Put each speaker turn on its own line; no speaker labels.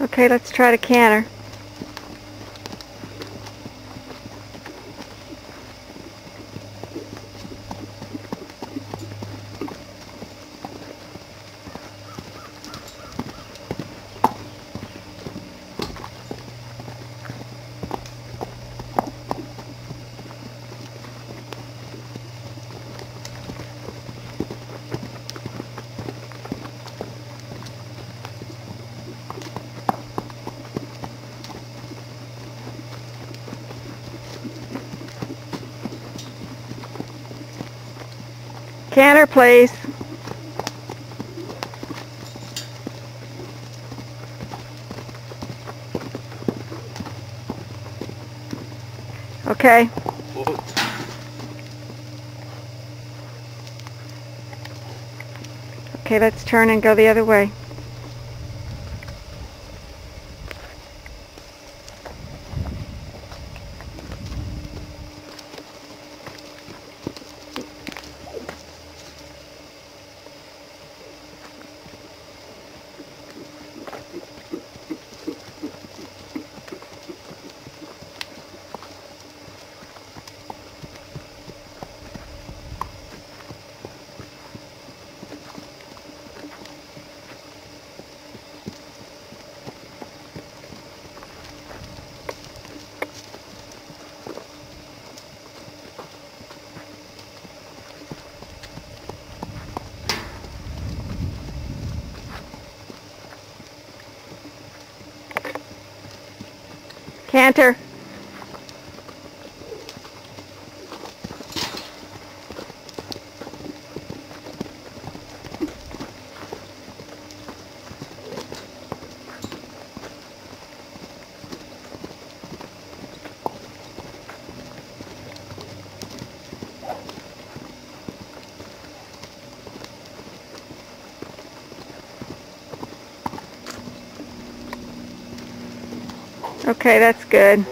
Okay, let's try to canter. Canter, please. Okay. Okay, let's turn and go the other way. Canter. Okay, that's good.